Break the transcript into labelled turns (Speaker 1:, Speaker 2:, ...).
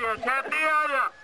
Speaker 1: diaria, chat diaria.